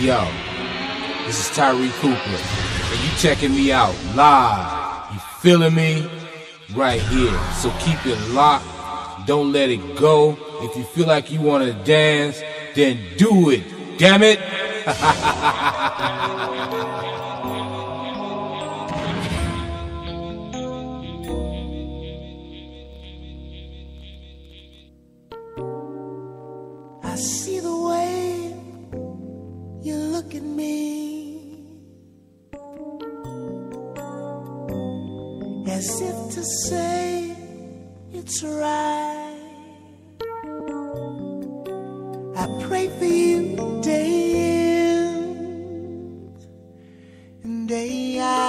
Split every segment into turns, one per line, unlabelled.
Yo, this is Tyree Cooper, and you checking me out live. You feeling me? Right here. So keep it locked. Don't let it go. If you feel like you want to dance, then do it. Damn it.
at me as if to say it's right. I pray for you day in and day out.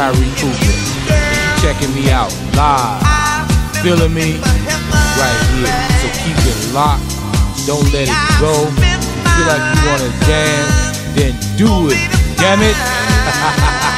Tyree Cooper. Checking me out live. Feeling me? Right here. So keep it locked. Don't let it go. Feel like you want to dance,
then do it. Damn it.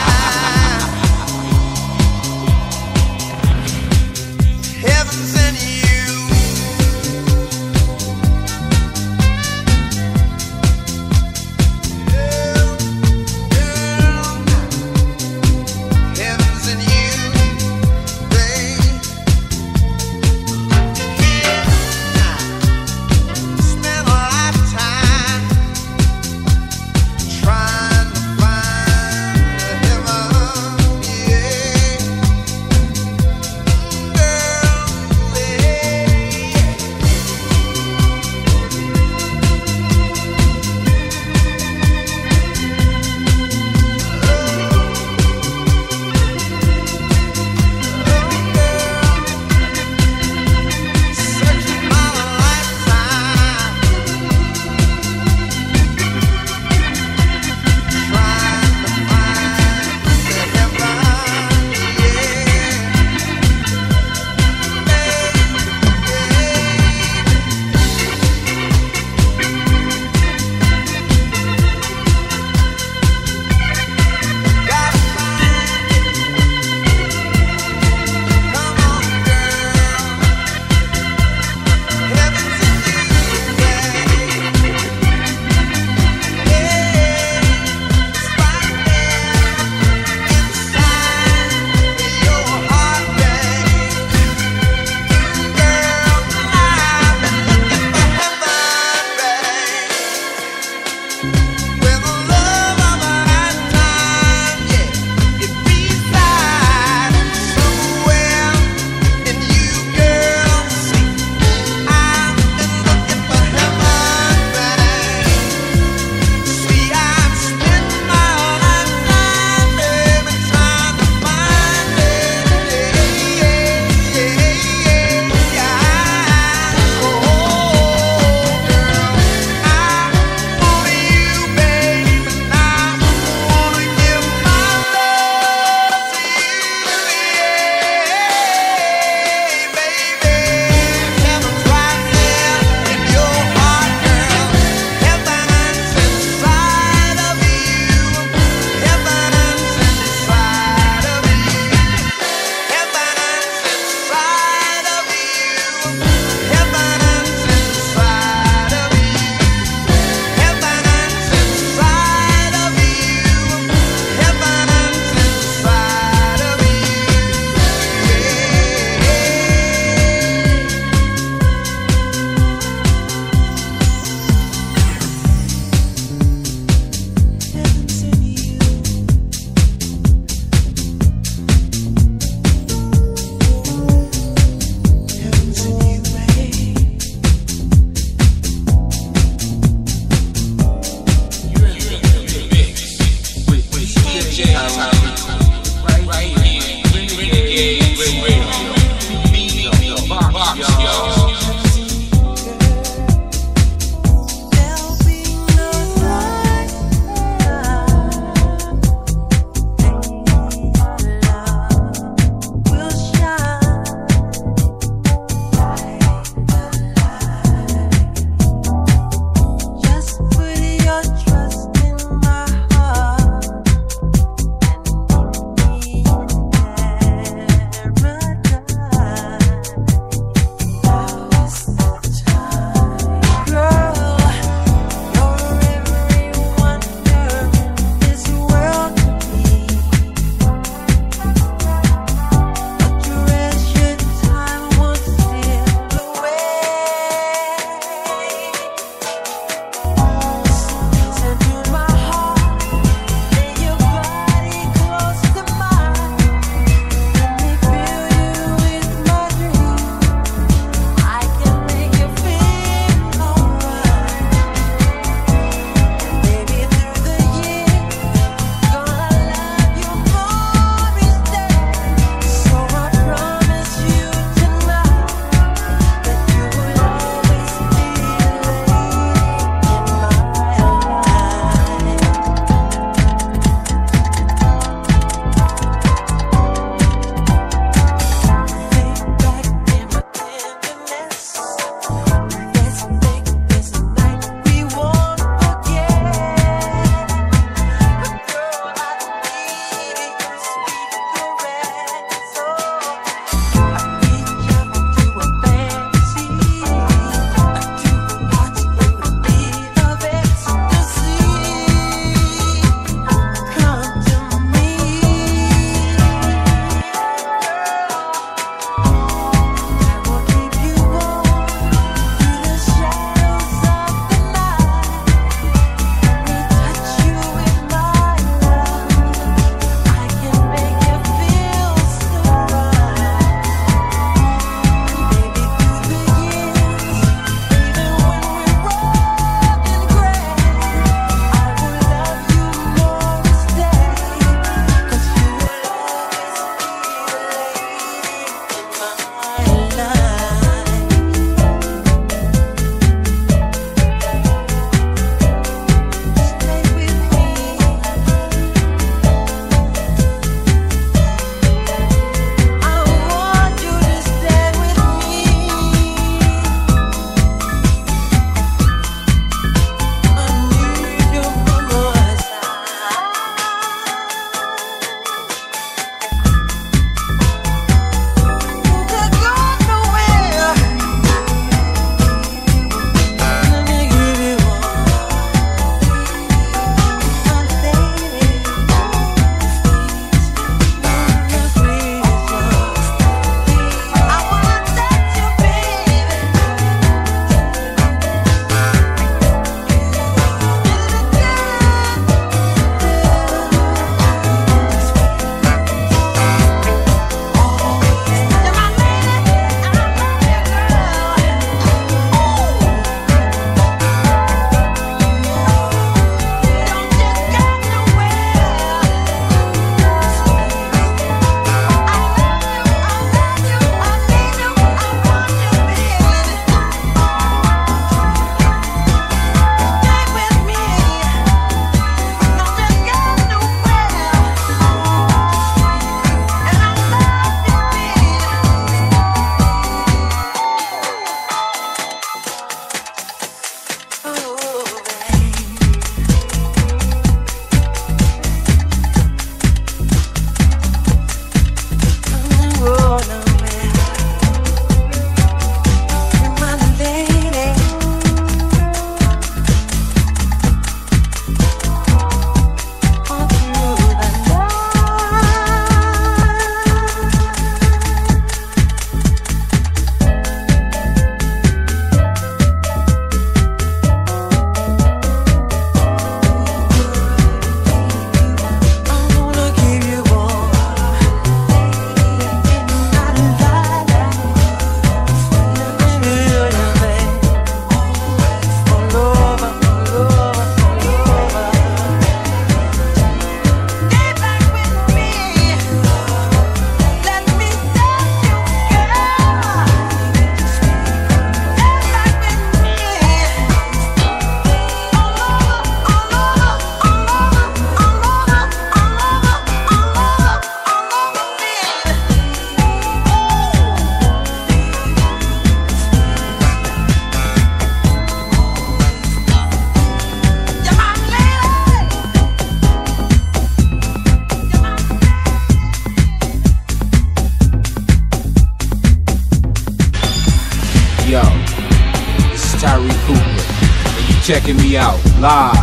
checking me out live.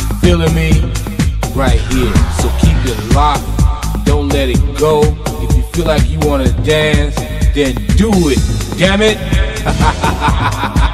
You feeling me? Right here. So keep it locked. Don't let it go. If you feel like you wanna dance, then do it. Damn it.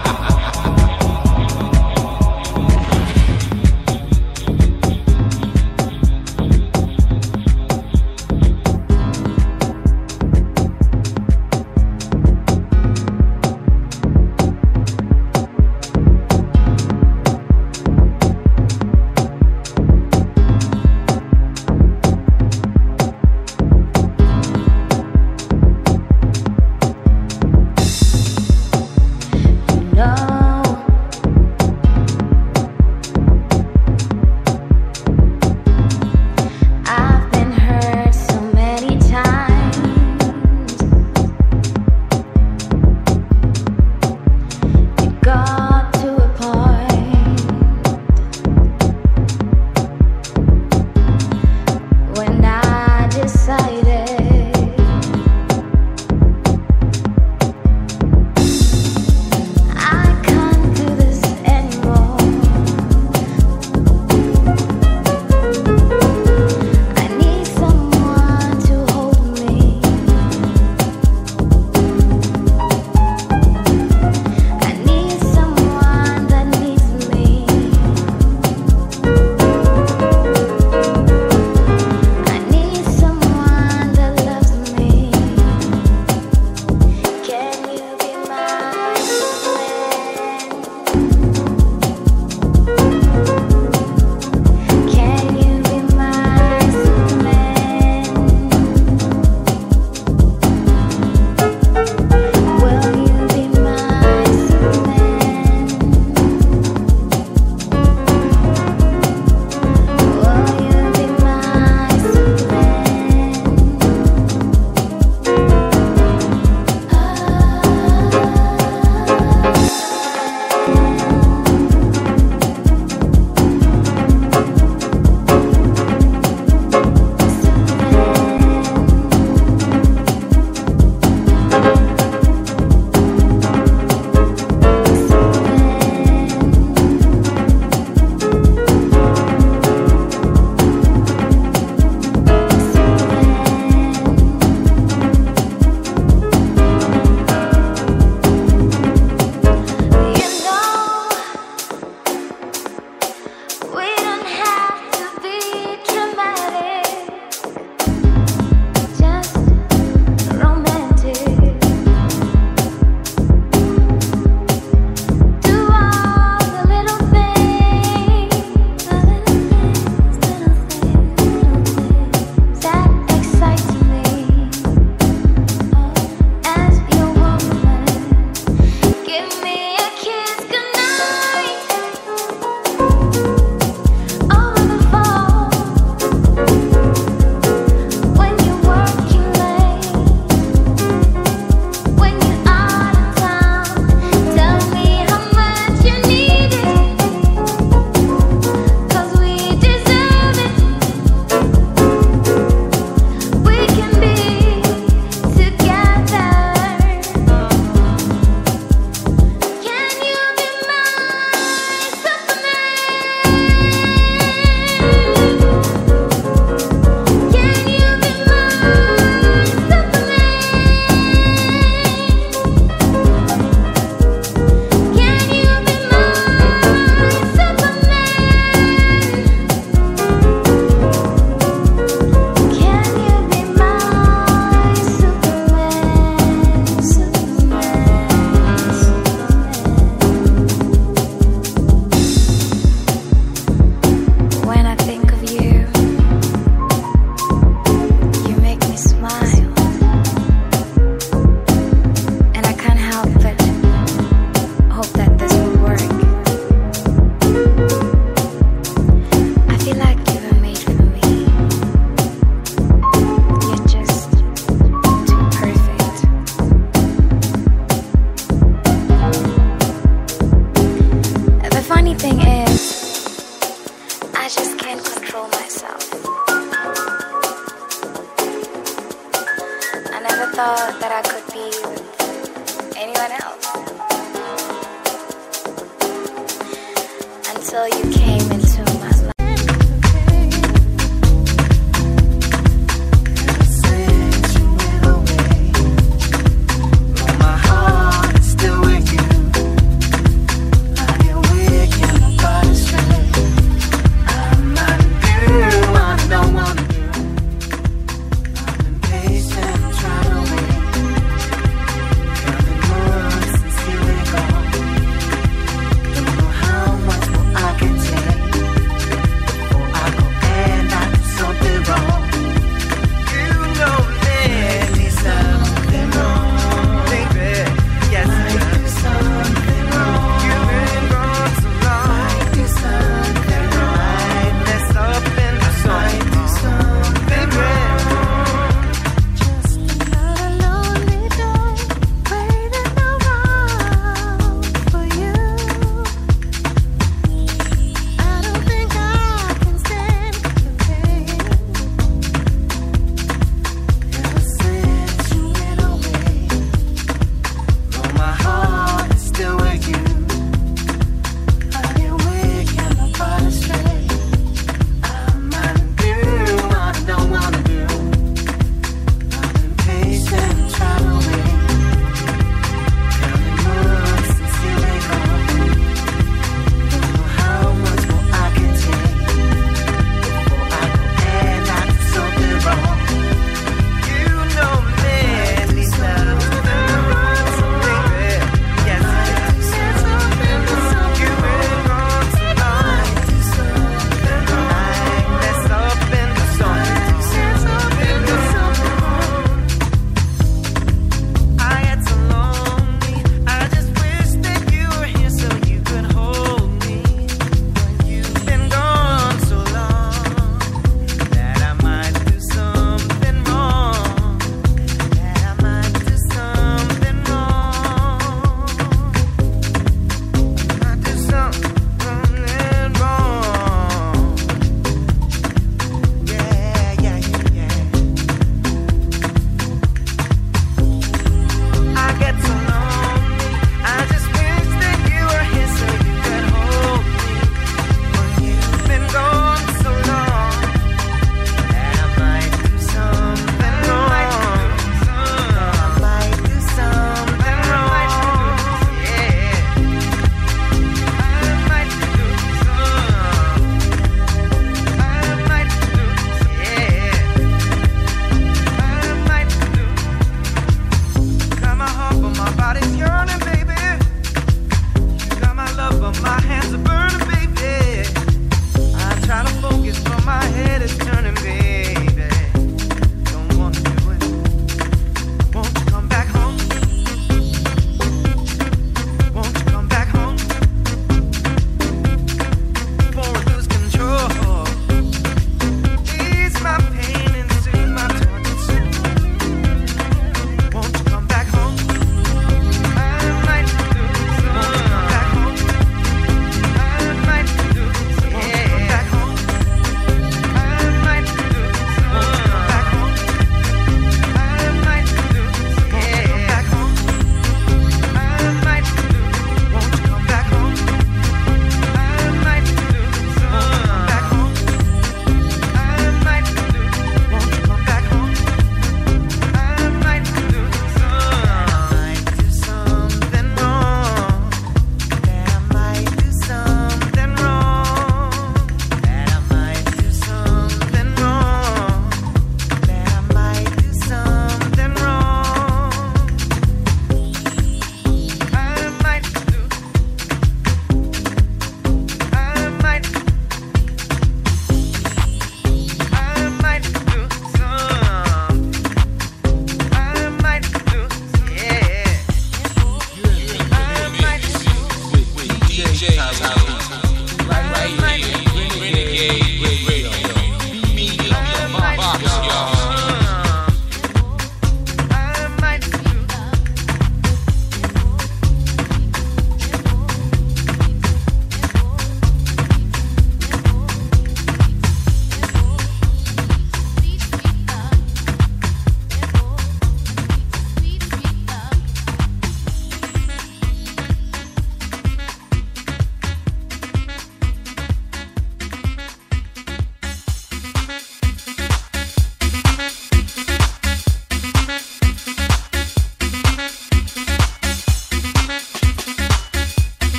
so you
can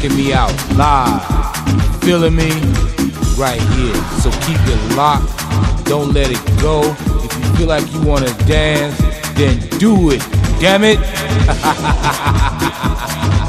checking me out live. Feeling me? Right here. So keep it locked. Don't let it go. If you feel like you wanna dance, then do it. Damn it.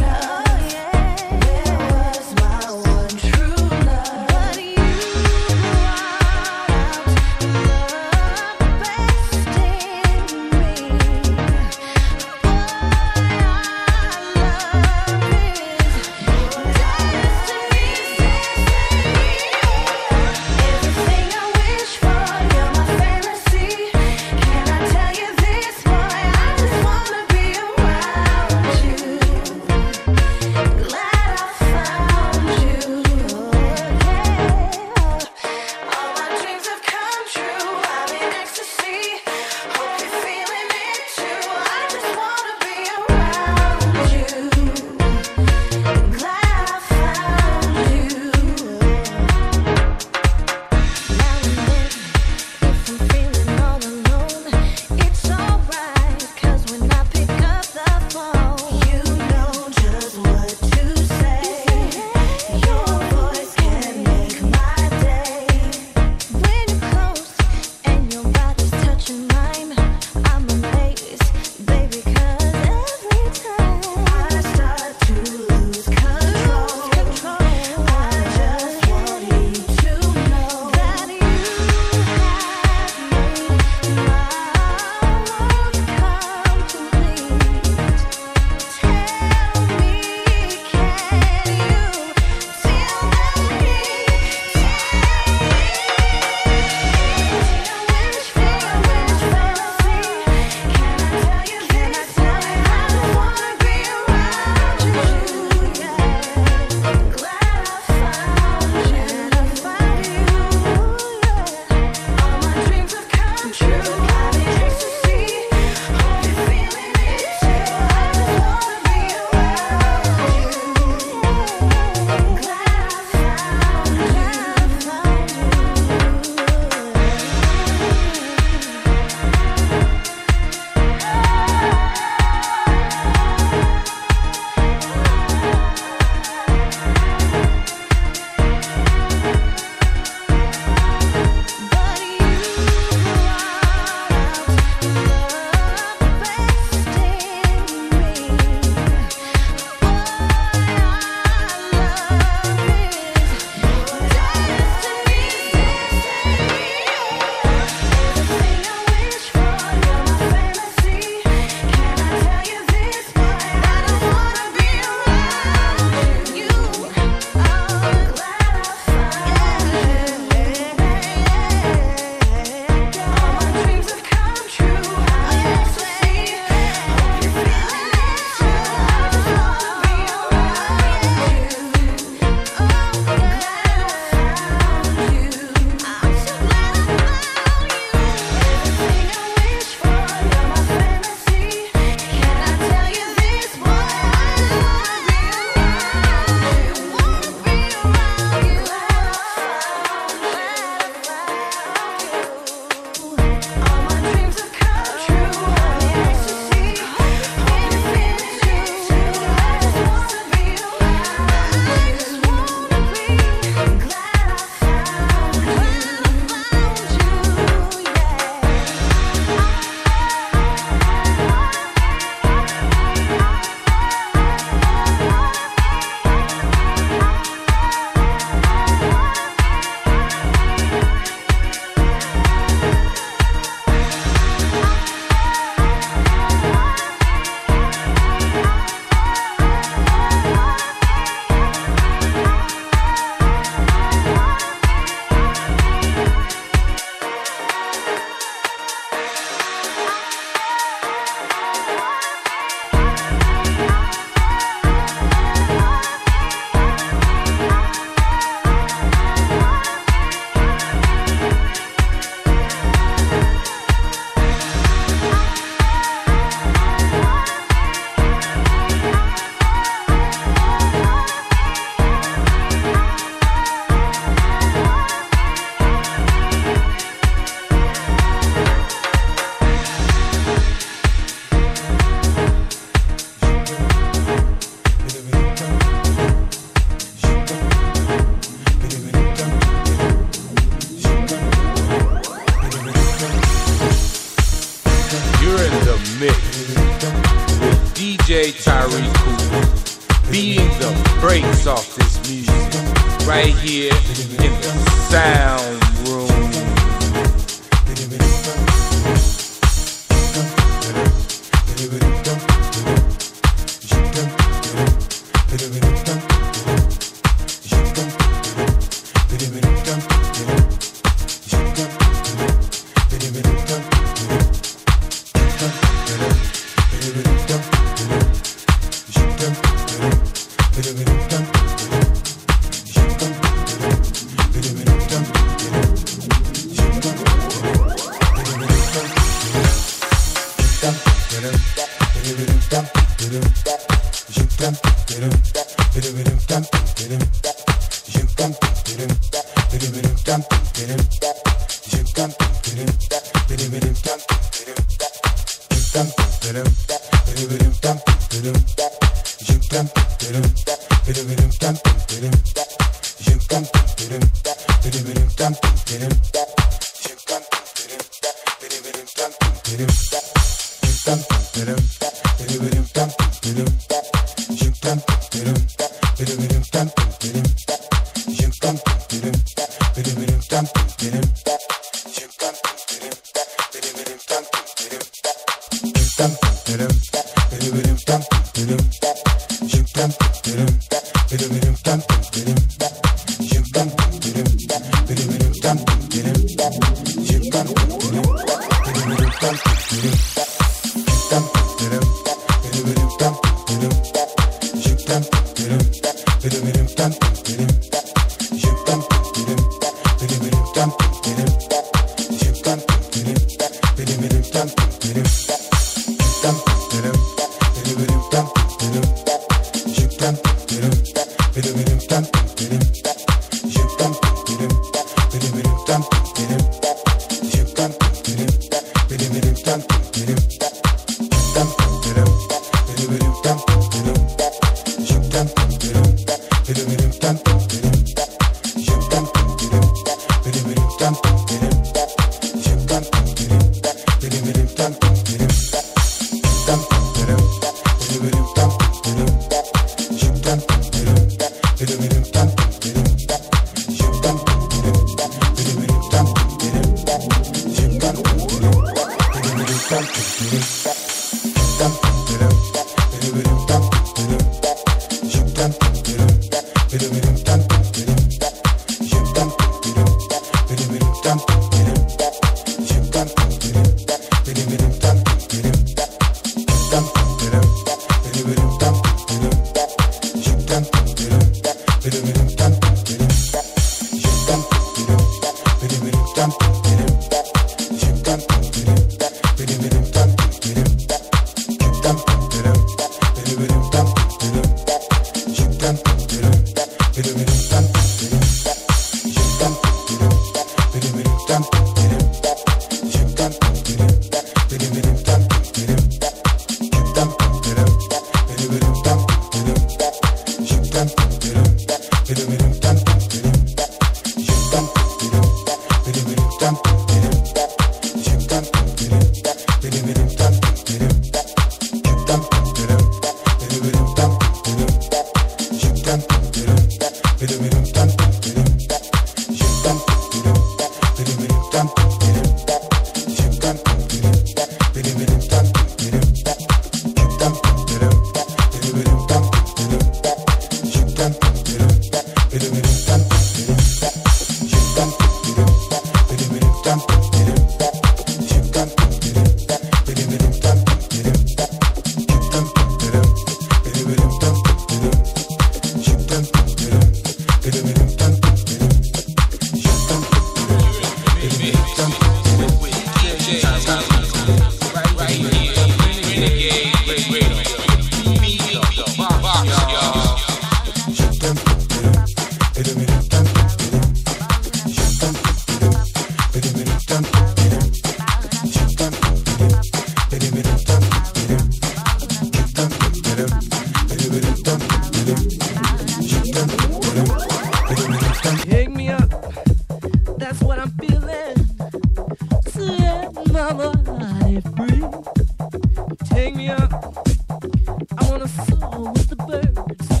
Thank you.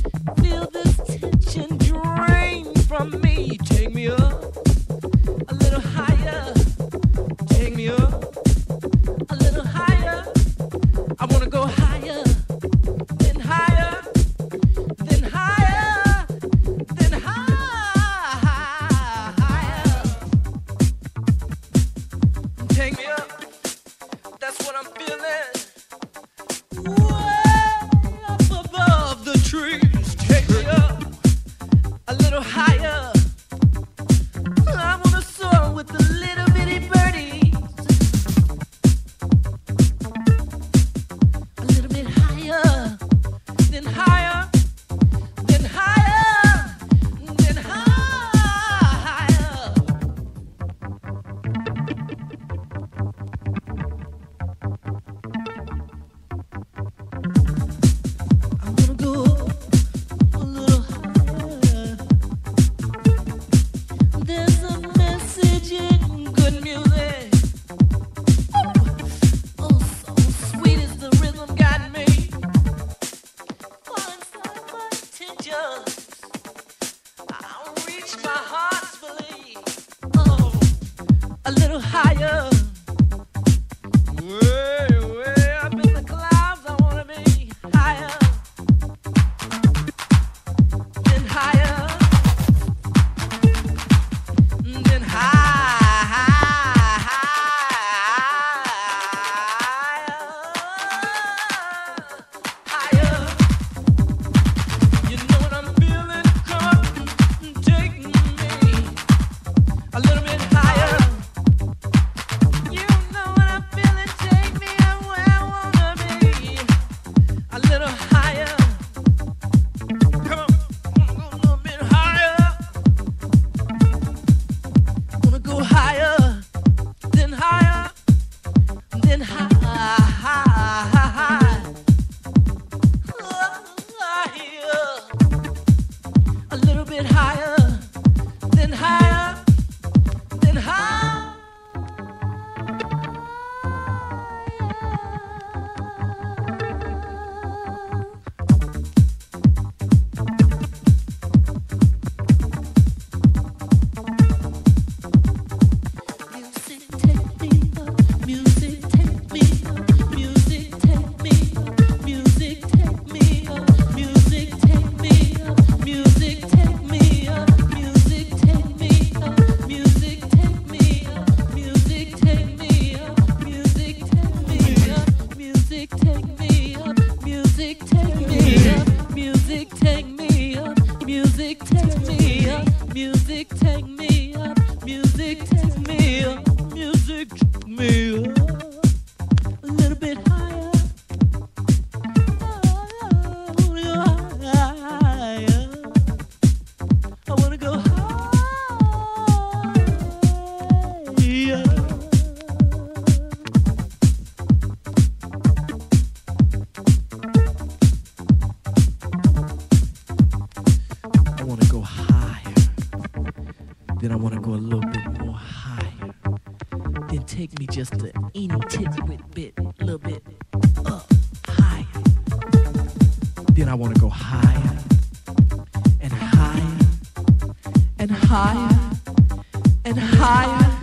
Then I want to go a little
bit more higher. Then take me just a any titty bit, bit, little bit up higher. Then I want to go higher and higher and higher and higher.
And higher.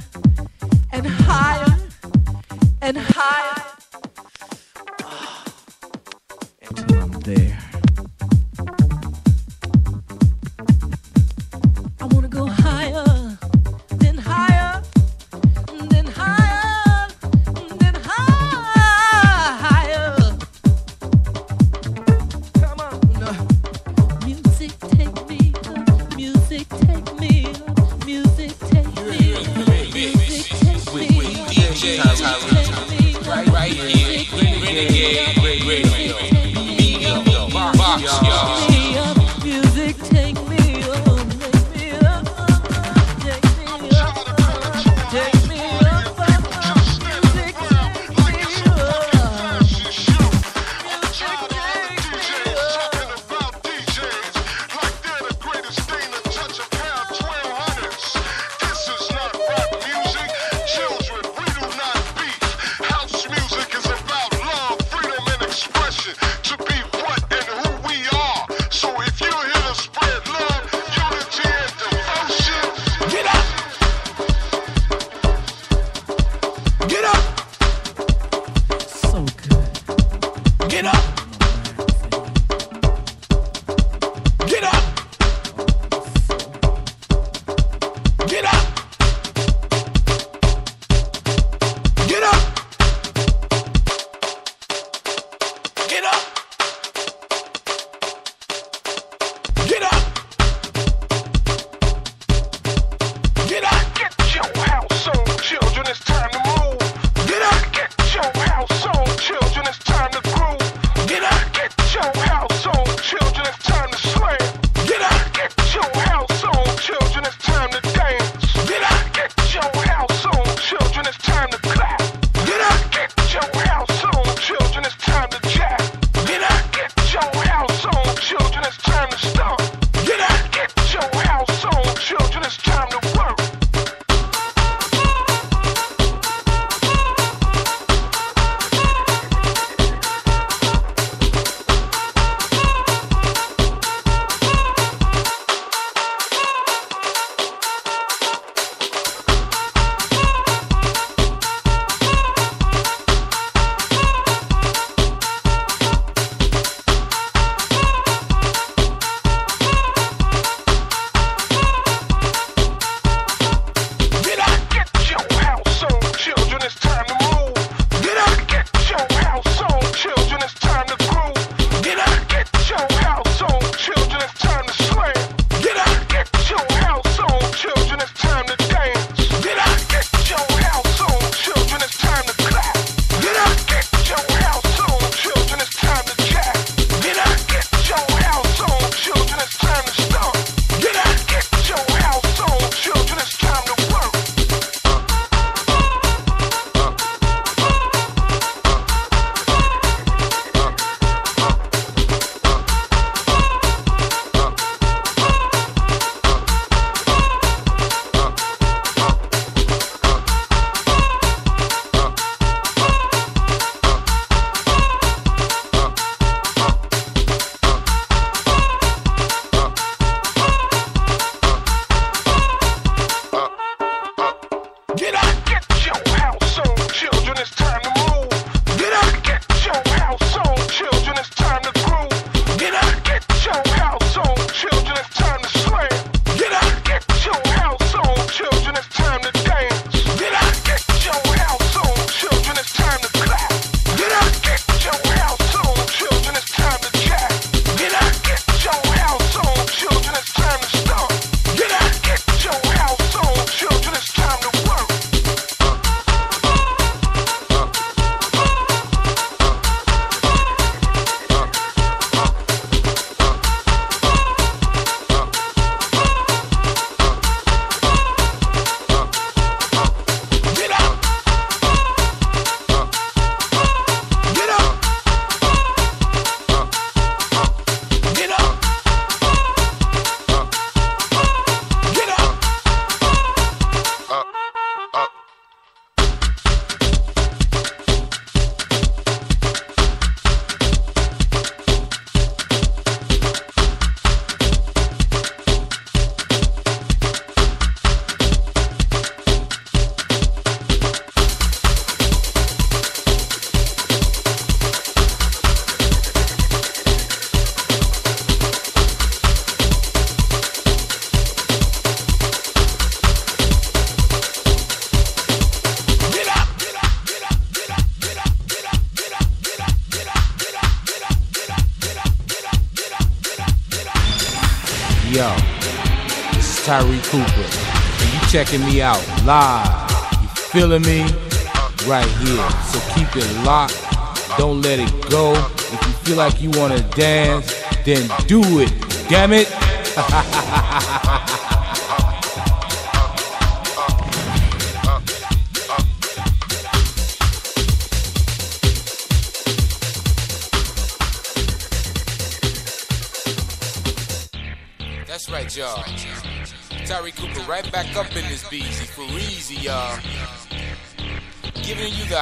Checking me out live. You feeling me? Right here. So keep it locked. Don't let it go. If you feel like you wanna dance, then do it. Damn it.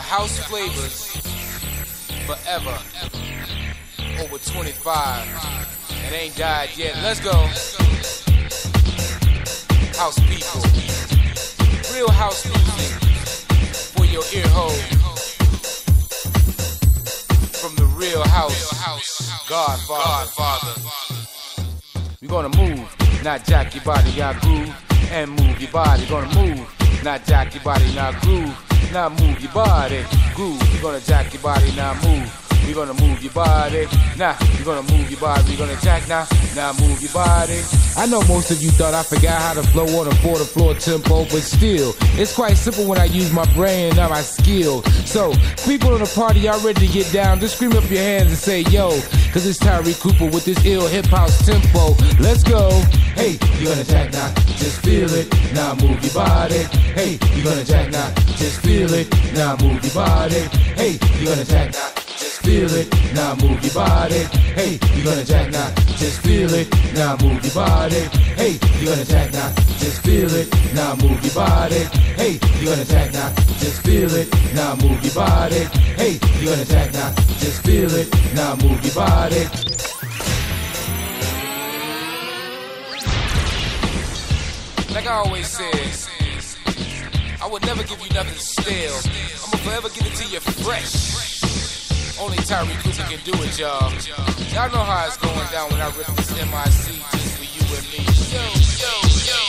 house flavors forever. Over 25. It ain't died yet. Let's go. House people. Real house music for your ear hole. From the real house. Godfather. Godfather. We're gonna move. Not jack your body, I groove and move your body. Gonna move, not jack your body, not groove. Not move your body, groove. You're gonna jack your body, not move. We're gonna move your body. Nah, you're gonna move your body. We're gonna jack now. Now move your body. I know most of you thought I forgot how to flow on a four to floor tempo, but still, it's quite simple when I use my brain and my skill. So, people in the party, y'all ready to get down? Just scream up your hands and say, yo, cause it's Tyree Cooper with this ill hip house tempo. Let's go. Hey, you're gonna jack now, just feel it. Now move your body. Hey, you're gonna jack now, just feel it. Now move your body. Hey, you're gonna jack now feel it, now move your body. Hey, you gonna jack now, just feel it, now move your body. Hey, you gonna jack now, just feel it, now move your body. Hey, you gonna jack now, just feel it, now move your body. Hey, you gonna jack now, just feel it, now move your body. Like I always say, I would never give you nothing stale. I'ma forever give it to you fresh. Only Tyree Cooper can do it, y'all. Y'all know how it's going down when I rip this MIC just for you and me. Yo, yo, yo,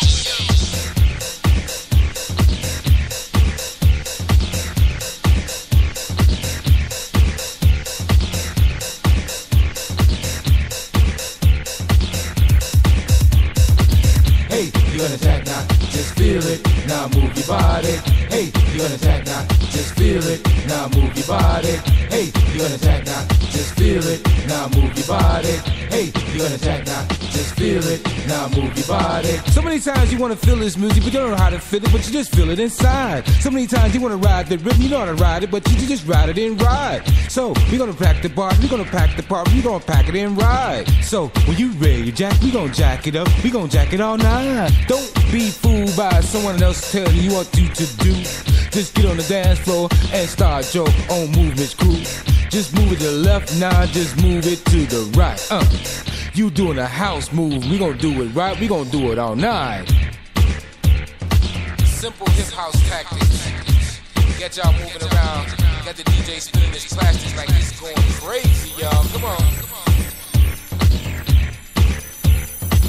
Hey, you gonna attack now? Just feel it. Now move your body. Hey, you're gonna attack now. Just feel it. Now move your body. Hey, you're gonna attack now. Just feel it. Now move your body. Hey, you're gonna attack now. Just feel it. Now move your body. So many times you wanna feel this music, but you don't know how to feel it, but you just feel it inside. So many times you wanna ride the rhythm, you know how to ride it, but you just ride it and ride. So we're gonna pack the bar, we're gonna pack the part, we're gonna pack it and ride. So when you ready, Jack, we gonna jack it up, we gonna jack it all night. Don't be fooled by someone else telling you what you to do. Just get on the dance floor and start your own movements, crew. Just move it to the left, now just move it to the right. Uh, you doing a house move, we gonna do it right, we gonna do it all night. Simple hip house tactics. Get y'all moving around. Got the DJ spinning his plastics like it's going crazy, y'all. Come on.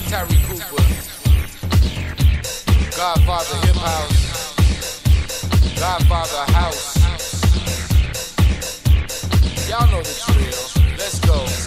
Tyree Cooper. Godfather Hip House. Godfather House. Y'all know the drill. Let's go.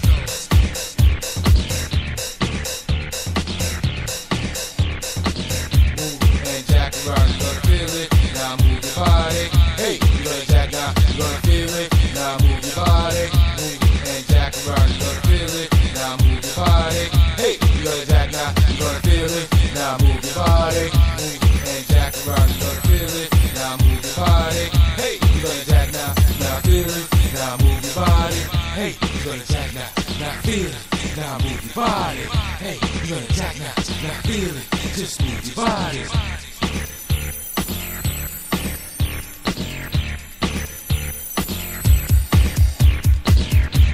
Body. Hey, you gonna jack now, now feel it. Just your body.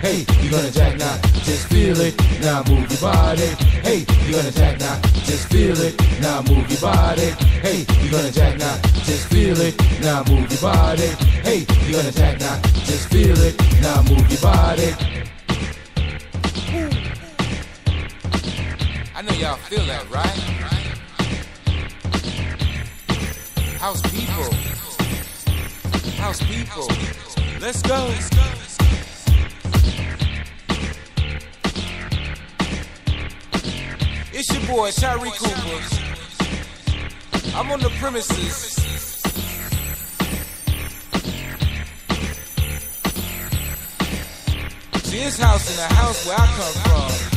Hey, you gonna jack now, just feel it. Now move your body. Hey, you're gonna jack now, just feel it. Now move your body. Hey, you're gonna jack now, just feel it. Now move your body. Hey, you're gonna jack now, just feel it. Now move your body. I know y'all feel that, right? House people. House people. Let's go. It's your boy, Tyree Cooper. I'm on the premises. See, this house in the house where I come from.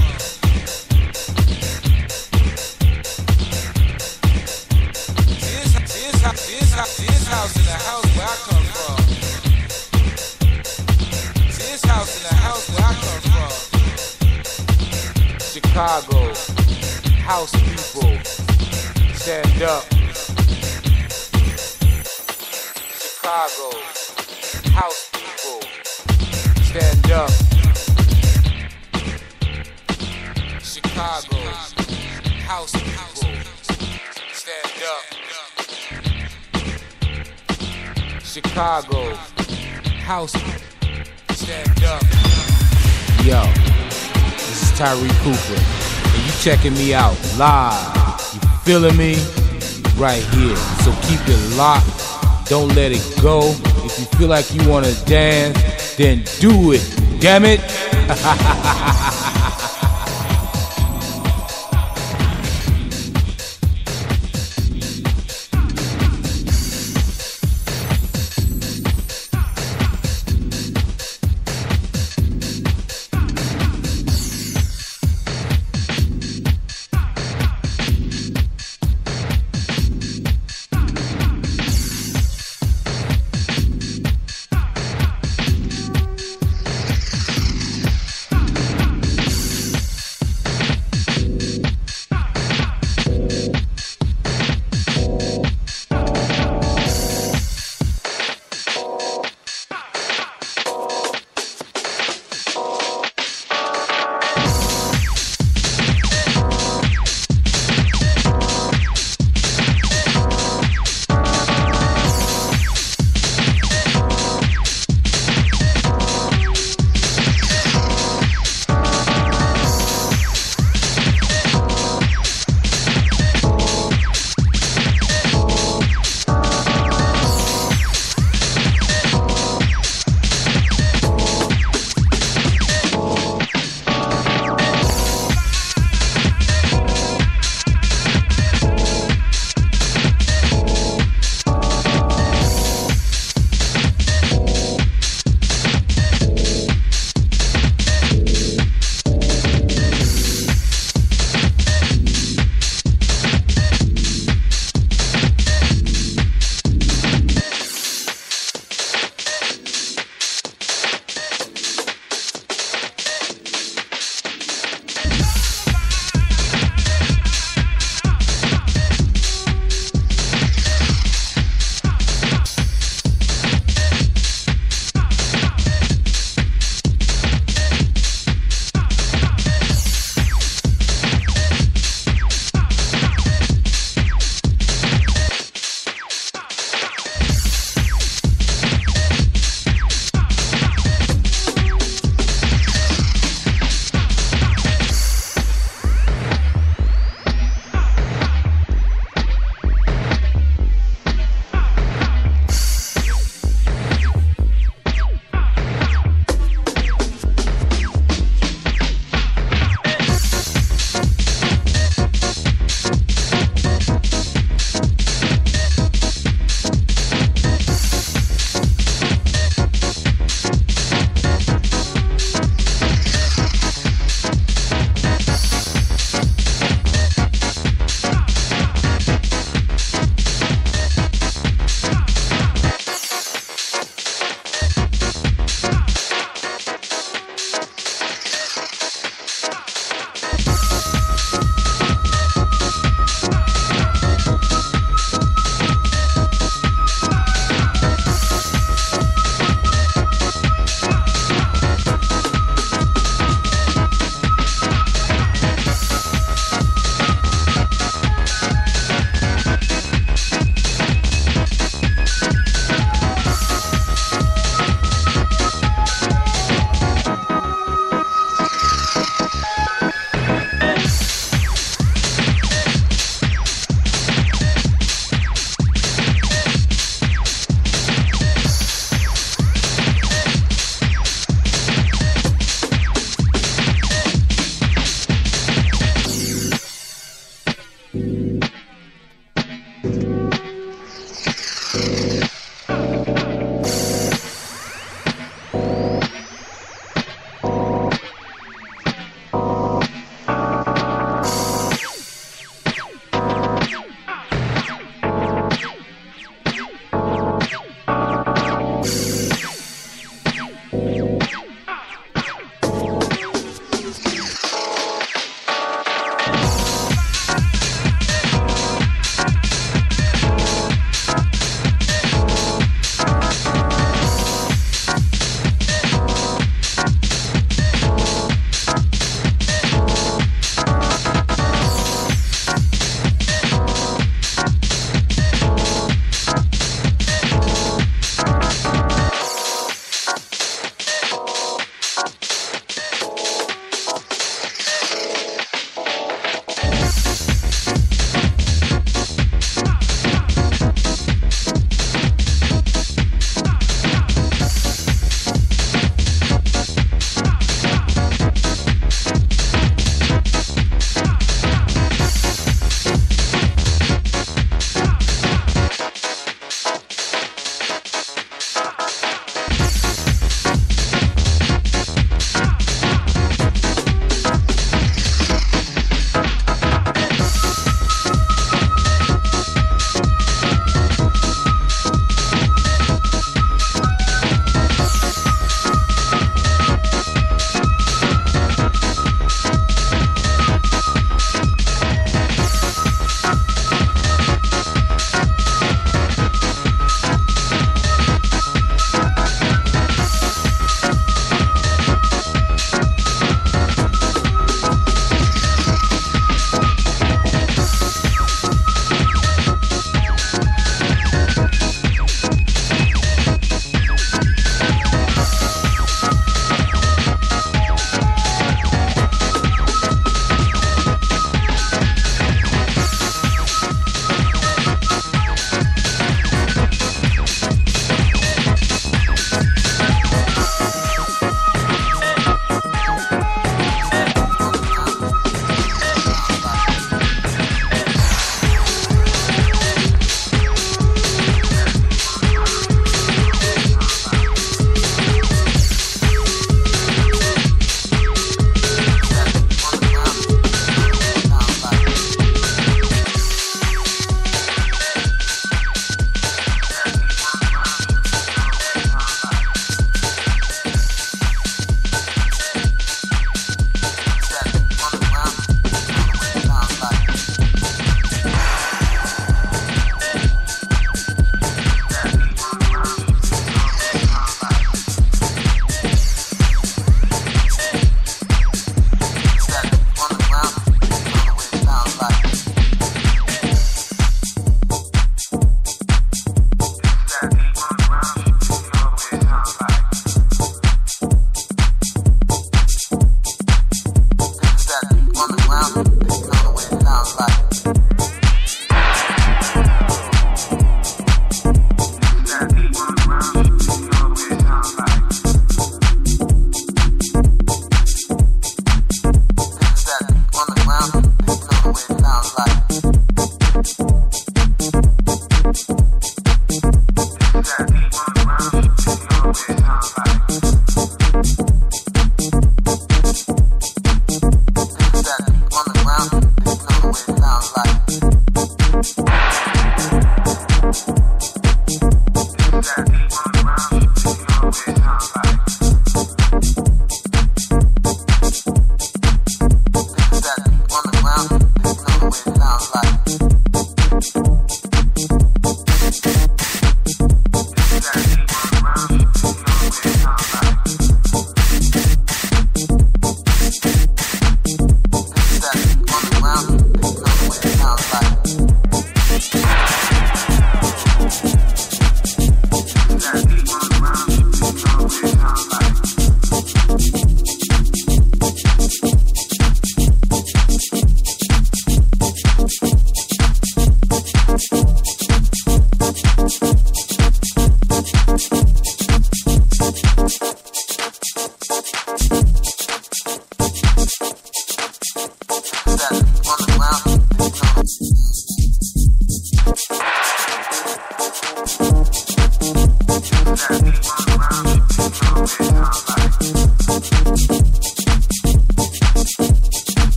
House in the house where I come from. House in the house where I come from. Chicago, house people, stand up. Chicago, house people, stand up. Chicago, house people, Chicago, house, stand up. Yo. This is Tyree Cooper, and you checking me out live. You feeling me? Right here. So keep it locked. Don't let it go. If you feel like you wanna dance, then do it. Damn it.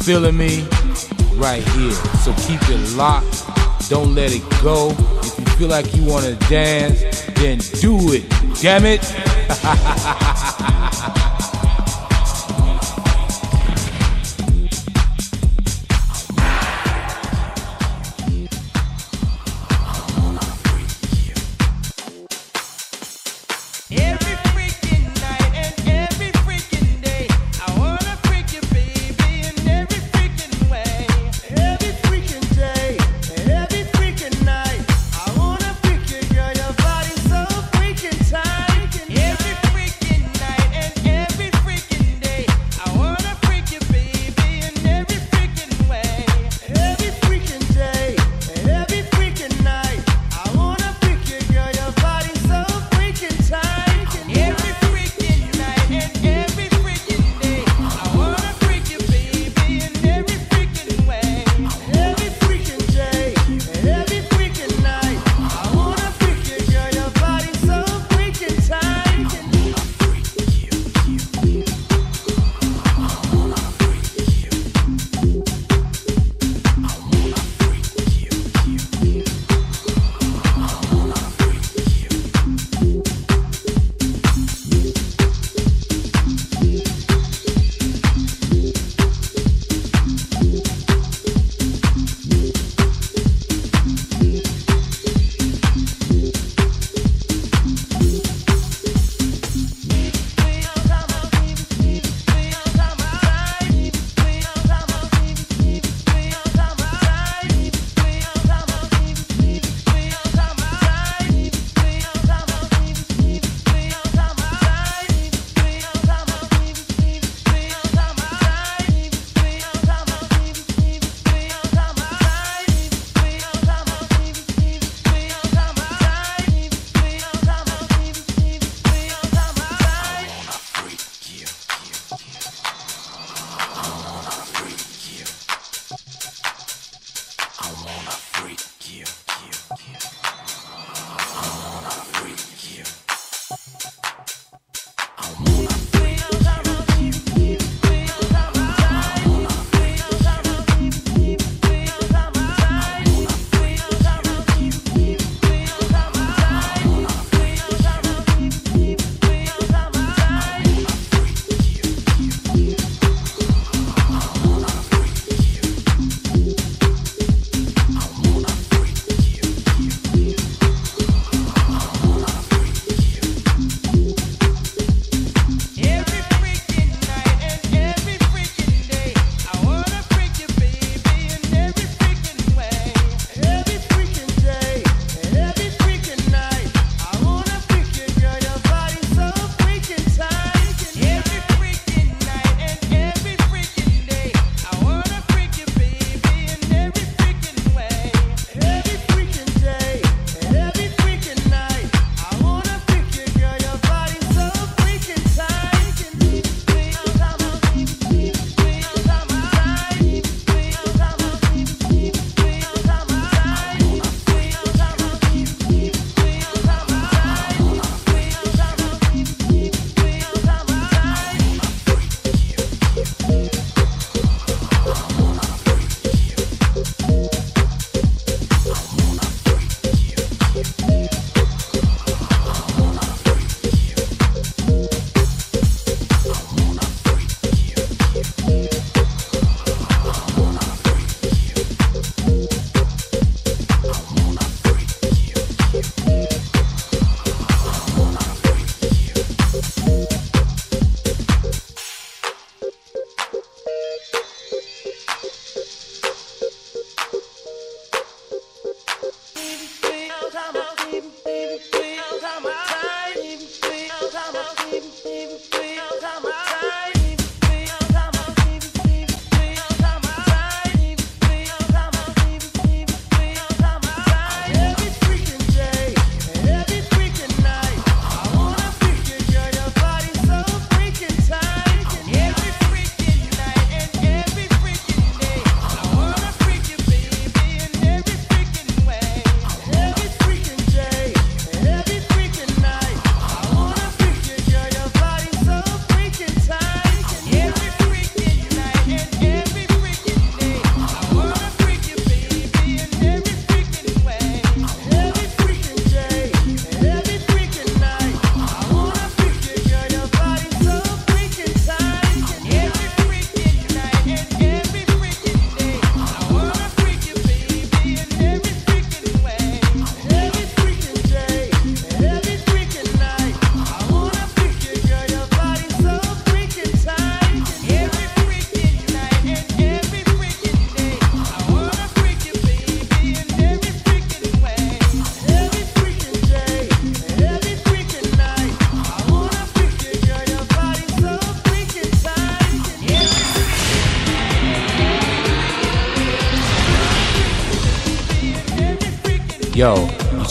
feeling me? Right here. So keep it locked. Don't let it go. If you feel like you want to dance, then do it. Damn it.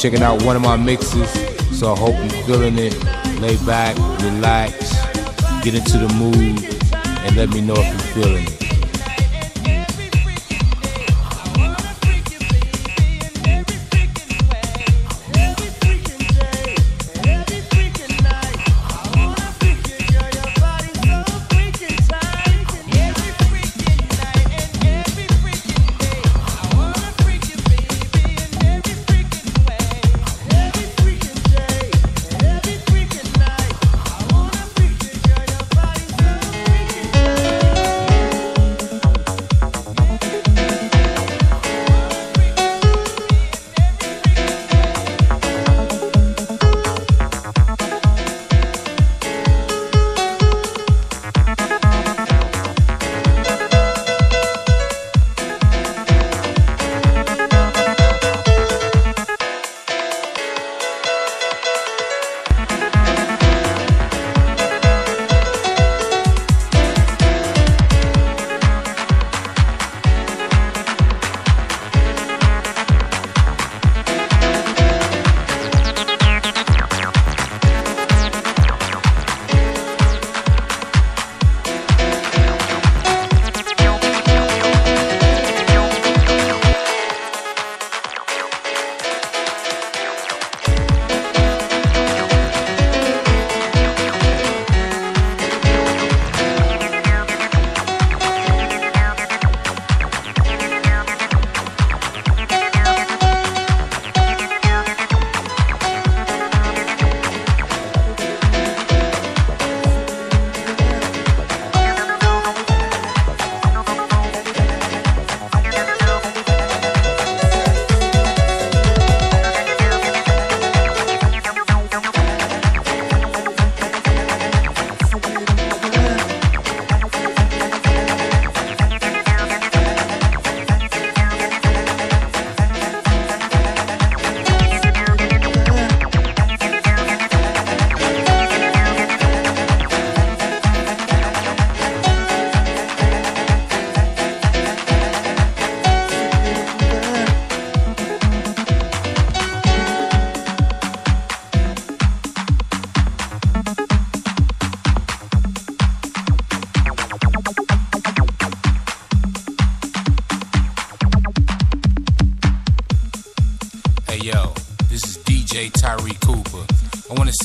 checking out one of my mixes. So I hope you're feeling it. Lay back, relax, get into the mood, and let me know if you're feeling it.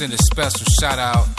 send a special shout out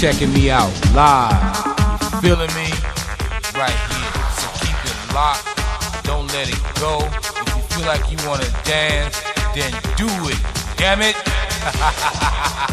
checking me out live. You feeling me? Right here. So keep it locked. Don't let it go. If you feel like you wanna dance, then do it. Damn it.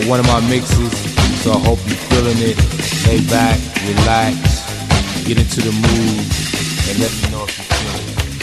out one of my mixes. So I hope you're feeling it. Lay back, relax, get into the mood, and let me know if you